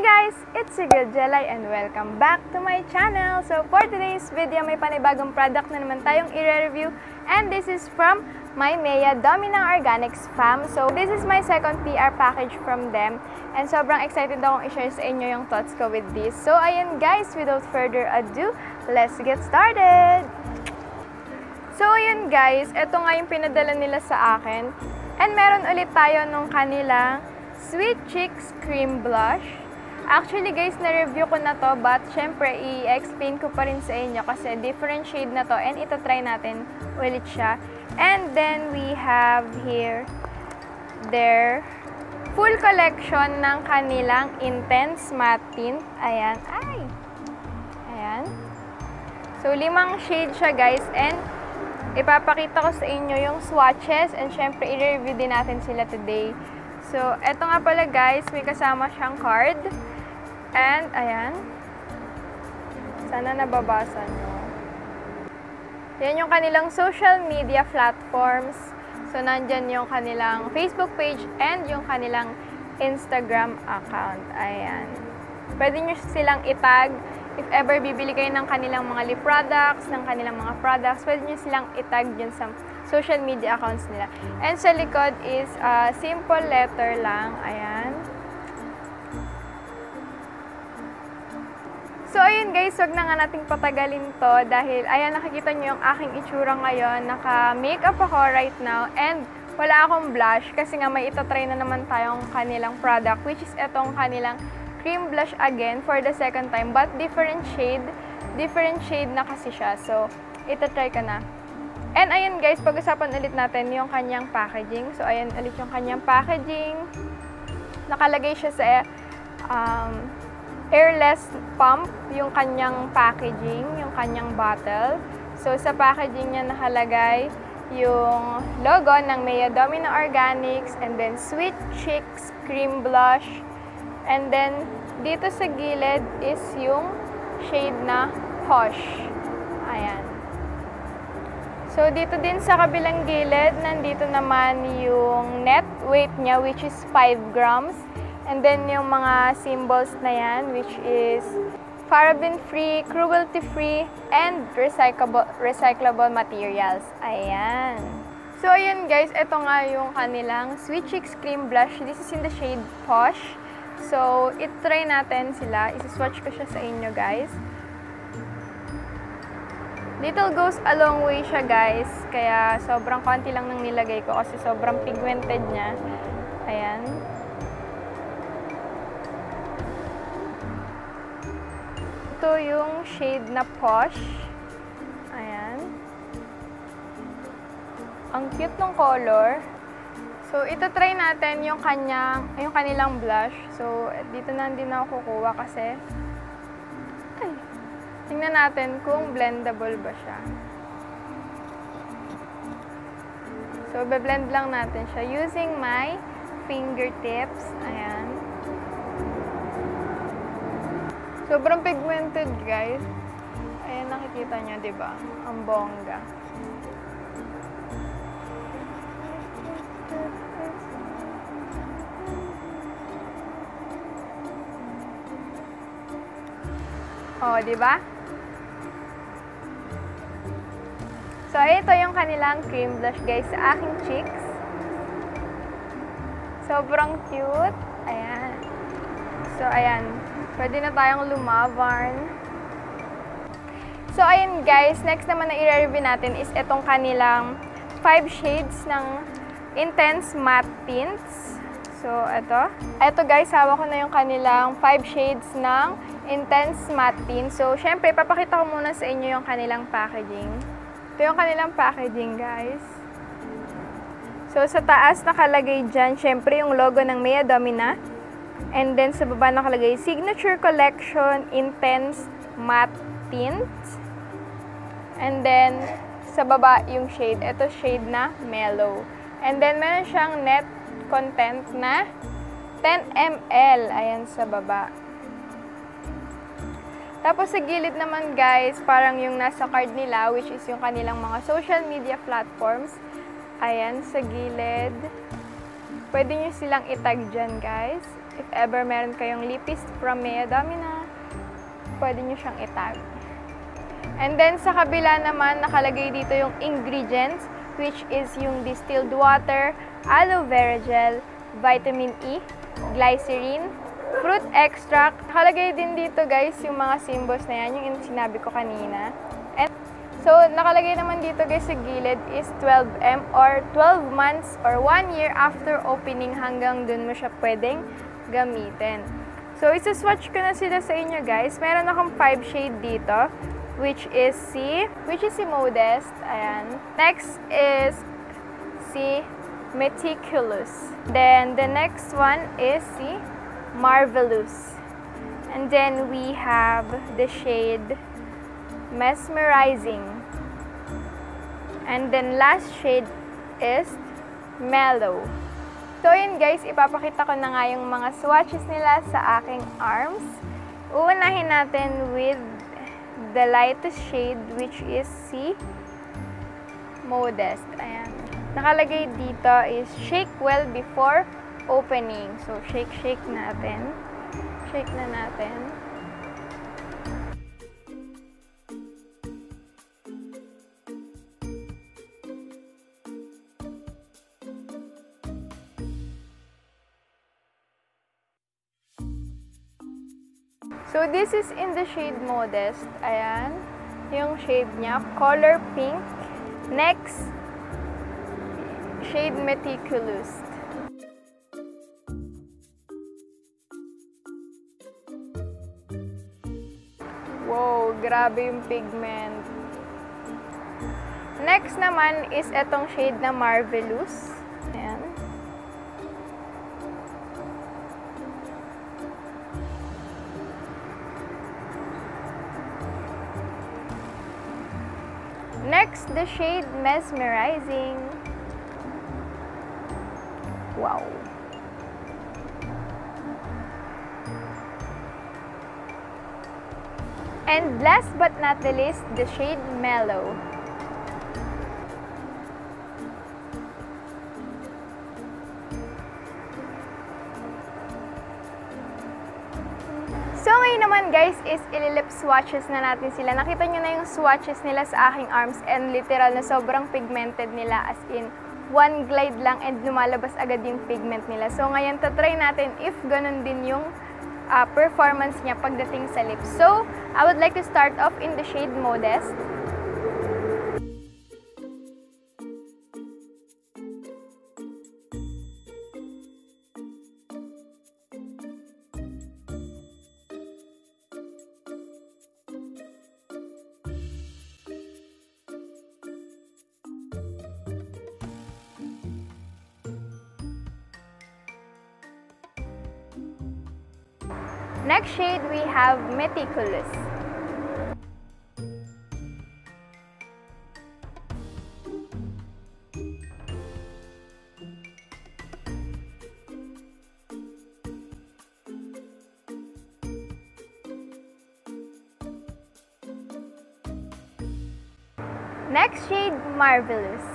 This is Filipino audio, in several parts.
Hey guys! It's girl Jelay and welcome back to my channel! So for today's video, may panibagong product na naman tayong i-review and this is from my Maya Domina Organics Fam. So this is my second PR package from them and sobrang excited akong i-share sa inyo yung thoughts ko with this. So ayun guys, without further ado, let's get started! So ayun guys, ito nga yung pinadala nila sa akin. And meron ulit tayo nung kanilang Sweet Chicks Cream Blush. Actually guys, na-review ko na to but syempre i-explain ko pa rin sa inyo kasi different shade na to and ito try natin ulit siya. And then we have here their full collection ng kanilang Intense Matte Tint. Ayan. Ay! Ayan. So, limang shade siya guys and ipapakita ko sa inyo yung swatches and syempre i-review din natin sila today. So, eto nga pala guys, may kasama siyang card. And, ayan. Sana nababasa nyo. Yan yung kanilang social media platforms. So, nandyan yung kanilang Facebook page and yung kanilang Instagram account. Ayan. Pwede nyo silang itag if ever bibili kayo ng kanilang mga lip products, ng kanilang mga products, pwede nyo silang itag dyan sa social media accounts nila. And sa likod is uh, simple letter lang. Ayan. So, ayun guys, wag na nga nating patagalin to dahil ayan, nakikita nyo yung aking itsura ngayon. Naka-makeup ako right now and wala akong blush kasi nga may itatry na naman tayong kanilang product which is itong kanilang cream blush again for the second time but different shade. Different shade na kasi siya. So, itatry ka na. And ayun guys, pag-usapan ulit natin yung kanyang packaging. So, ayan ulit yung kanyang packaging. Nakalagay siya sa um, airless pump yung kanyang packaging, yung kanyang bottle. So, sa packaging niya nakalagay yung logo ng Maya Domino Organics and then Sweet Chicks Cream Blush. And then, dito sa gilid is yung shade na Posh. Ayan. So, dito din sa kabilang gilid, nandito naman yung net weight niya which is 5 grams. And then yung mga symbols na yan which is paraben-free, cruelty-free, and recyclable, recyclable materials. Ayan. So, ayun guys, ito nga yung kanilang Sweet Chicks Cream Blush. This is in the shade Posh. So, itry natin sila. Isiswatch ko siya sa inyo guys. Little goes a long way siya guys. Kaya sobrang konti lang nang nilagay ko kasi sobrang pigmented niya. Ayan. Ito yung shade na Posh. Ayan. Ang cute ng color. So, ito try natin yung kanyang, yung kanilang blush. So, dito na din ako kukuha kasi ay, tingnan natin kung blendable ba siya. So, be-blend lang natin siya using my fingertips. Ayan. Sobrang pigmented, guys. Ayan, nakikita nyo, di ba? Ang bongga. Oh, di ba? So, ito yung kanilang cream blush, guys, sa aking cheeks. Sobrang cute. Ayan. So, ayan. Pwede na tayong lumavarn. So, ayun guys. Next naman na i-review natin is itong kanilang 5 shades ng Intense Matte Tints. So, ito. Ito guys, hawak ko na yung kanilang 5 shades ng Intense Matte Tint. So, syempre, papakita ko muna sa inyo yung kanilang packaging. Ito yung kanilang packaging, guys. So, sa taas nakalagay dyan, syempre, yung logo ng Maya Domina. And then, sa baba nakalagay, Signature Collection Intense Matte Tint. And then, sa baba yung shade. Ito shade na Mellow. And then, meron siyang net content na 10 ml. Ayan sa baba. Tapos sa gilid naman guys, parang yung nasa card nila, which is yung kanilang mga social media platforms. Ayan, sa gilid. Pwede nyo silang itag dyan guys. if ever meron kayong lipist from Mea Domina, pwede nyo siyang itag. And then sa kabila naman, nakalagay dito yung ingredients, which is yung distilled water, aloe vera gel, vitamin E, glycerin, fruit extract. Nakalagay din dito guys yung mga symbols na yan, yung sinabi ko kanina. So, nakalagay naman dito guys sa gilid is 12M or 12 months or 1 year after opening hanggang dun mo siya pwedeng gamitin. So, isa-swatch ko na sila sa inyo guys. Meron akong 5 shade dito which is si, which is si Modest. Ayan. Next is si Meticulous. Then, the next one is si Marvelous. And then, we have the shade Mesmerizing. And then, last shade is Mellow. So, yun guys, ipapakita ko na nga yung mga swatches nila sa aking arms. Uunahin natin with the lightest shade which is si Modest. Ayan. Nakalagay dito is shake well before opening. So, shake, shake natin. Shake na natin. So, this is in the shade Modest. Ayan. Yung shade niya. Color pink. Next, shade Meticulous. Wow, grabe yung pigment. Next naman is itong shade na Marvelous. Next, the shade Mesmerizing. Wow. And last but not the least, the shade Mellow. Guys is ililip swatches na natin sila. Nakita nyo na yung swatches nila sa aking arms and literal na sobrang pigmented nila as in one glide lang and lumalabas agad yung pigment nila. So ngayon tatry natin if ganun din yung uh, performance niya pagdating sa lips. So I would like to start off in the shade Modest. Shade, we have Meticulous. Next shade, Marvelous.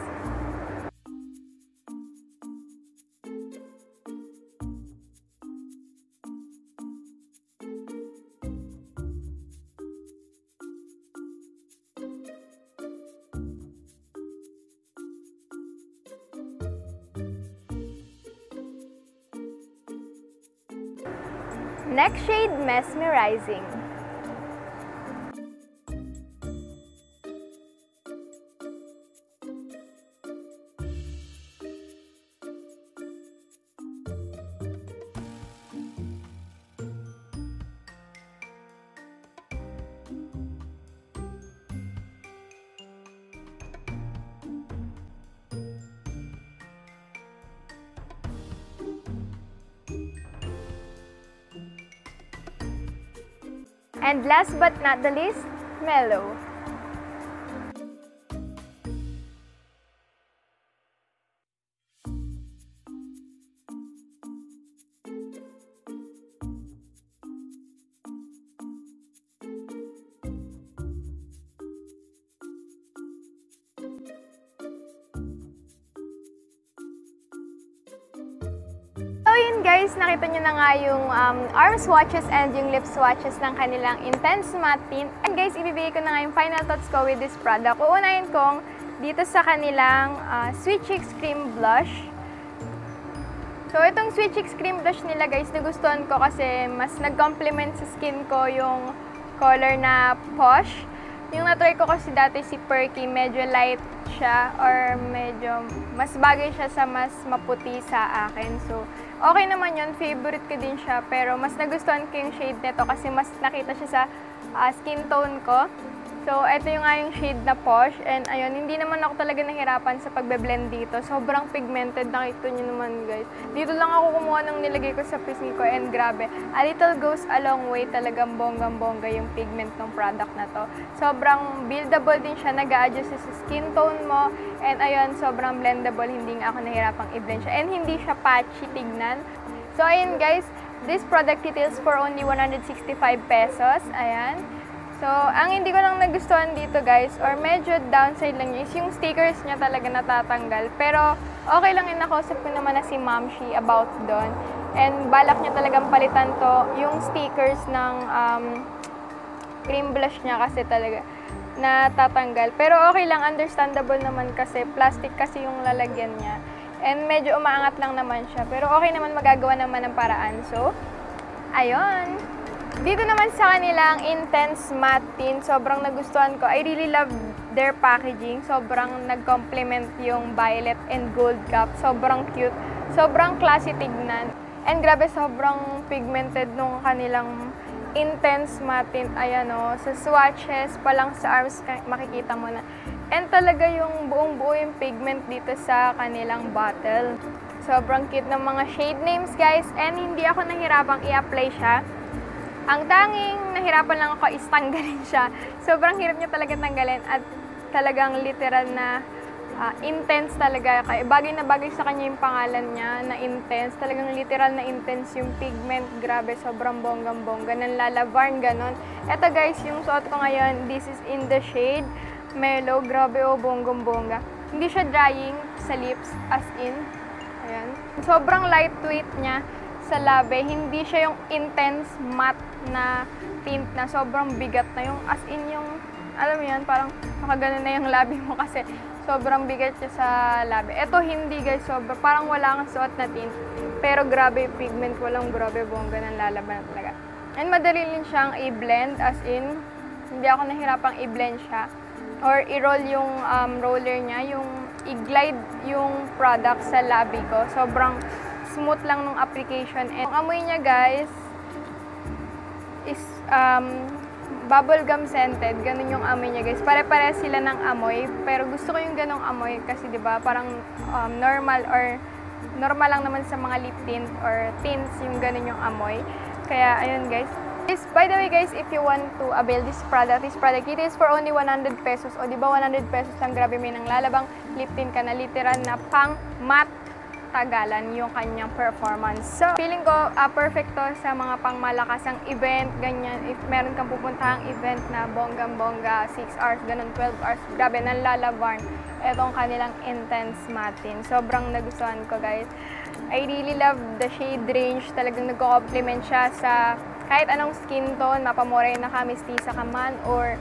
Next shade, Mesmerizing. And last but not the least, Mellow. Guys, nakita nyo na nga yung um, arm swatches and yung lip swatches ng kanilang Intense Matte Tint. And guys, ibibigay ko na nga yung final thoughts ko with this product. Uunahin kong dito sa kanilang uh, Sweet Cheeks Cream Blush. So, itong Sweet Cheeks Cream Blush nila guys, nagustuhan ko kasi mas nag-complement sa skin ko yung color na Posh. Yung na-try ko kasi dati si Perky, medyo light siya or medyo mas bagay siya sa mas maputi sa akin. So, okay naman yun. Favorite ko din siya. Pero mas nagustuhan ko yung shade nito kasi mas nakita siya sa uh, skin tone ko. So, ito yung nga yung shade na Posh. And ayun, hindi naman ako talaga nahirapan sa pagbe-blend dito. Sobrang pigmented. Nakita nyo naman, guys. Dito lang ako kumuha ng nilagay ko sa pisngi ko. And grabe, a little goes a long way. Talagang bonggang-bongga yung pigment ng product na to. Sobrang buildable din siya. nag adjust sa skin tone mo. And ayun, sobrang blendable. Hindi nga ako nahirapang i-blend siya. And hindi siya patchy tignan. So, ayun guys. This product retails for only 165 pesos. Ayan. So, ang hindi ko lang nagustuhan dito guys, or medyo downside lang is yung stickers niya talaga natatanggal. Pero, okay lang yun, nakausap ko naman na si Mamshi about doon. And balak niya talagang palitan to, yung stickers ng um, cream blush niya kasi talaga natatanggal. Pero okay lang, understandable naman kasi plastic kasi yung lalagyan niya. And medyo umaangat lang naman siya. Pero okay naman magagawa naman ng paraan. So, ayun. Dito naman sa kanilang Intense Matte Tint, sobrang nagustuhan ko. I really love their packaging. Sobrang nag-complement yung violet and gold cap. Sobrang cute. Sobrang classy tignan. And grabe, sobrang pigmented nung kanilang Intense Matte Tint. Ayan o, sa swatches pa lang sa arms, makikita mo na. And talaga yung buong-buo yung pigment dito sa kanilang bottle. Sobrang cute ng mga shade names, guys. And hindi ako nahirapang i-apply siya ang tanging nahirapan lang ako is tanggalin siya. Sobrang hirap niya talaga tanggalin at talagang literal na uh, intense talaga. Kaya bagay na bagay sa kanya yung pangalan niya na intense. Talagang literal na intense yung pigment. Grabe, sobrang bonggang-bongga. Nanlalabarn, ganon. Ito guys, yung suot ko ngayon, this is in the shade Mellow. Grabe, oh, bonggong-bongga. Hindi siya drying sa lips, as in. Ayan. Sobrang lightweight niya sa labi, hindi siya yung intense matte na tint na sobrang bigat na yung as in yung alam mo yan, parang nakaganon na yung labi mo kasi sobrang bigat siya sa labi. Ito hindi guys, sobrang parang wala kang suot na tint. Pero grabe pigment, walang grabe bongga ng lalaban talaga. And madali rin siyang i-blend as in, hindi ako nahirapang i-blend siya. Or i-roll yung um, roller niya, yung i-glide yung product sa labi ko. Sobrang smooth lang ng application. And ang amoy niya guys, is um, bubblegum scented. Ganun yung amoy niya guys. Pare-pare sila ng amoy. Pero gusto ko yung ganong amoy kasi 'di ba parang um, normal or normal lang naman sa mga lip tint or tints yung ganun yung amoy. Kaya ayun guys. Guys, by the way guys, if you want to avail this product, this product it is for only 100 pesos. O di ba 100 pesos lang grabe may nang lalabang lip tint ka na literal na pang matte matagalan yung kanyang performance. So, feeling ko uh, perfect to sa mga pangmalakasang event, ganyan. If meron kang pupuntahang event na bonggang-bongga, 6 hours, ganun, 12 hours, grabe, nanlalabarn itong kanilang intense matin. Sobrang nagustuhan ko, guys. I really love the shade range. Talagang nagko-complement siya sa kahit anong skin tone, mapamore na ka, mistisa ka man, or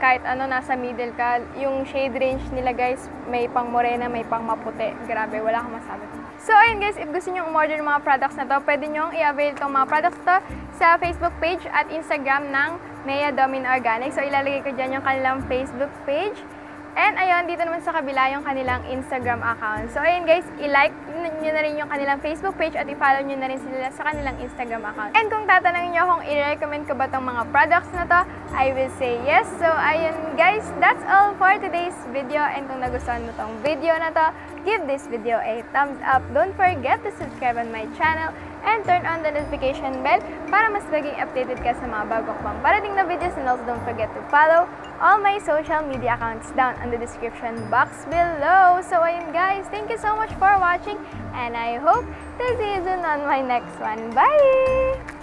kahit ano nasa middle ka, yung shade range nila guys, may pang morena, may pang maputi. Grabe, wala akong masabi. So ayun guys, if gusto niyo umorder ng mga products na to, pwede niyo i-avail itong mga products to sa Facebook page at Instagram ng Mea Domin Organic. So ilalagay ko dyan yung kanilang Facebook page And ayun, dito naman sa kabila yung kanilang Instagram account. So ayun guys, i-like nyo na rin yung kanilang Facebook page at i-follow nyo na rin sila sa kanilang Instagram account. And kung tatanungin nyo kung i-recommend ko ba tong mga products na to, I will say yes. So ayun guys, that's all for today's video. And kung nagustuhan mo tong video na to, give this video a thumbs up. Don't forget to subscribe on my channel and turn on the notification bell para mas maging updated ka sa mga bago pang parating na videos and also don't forget to follow all my social media accounts down on the description box below. So ayun guys, thank you so much for watching and I hope to see you soon on my next one. Bye!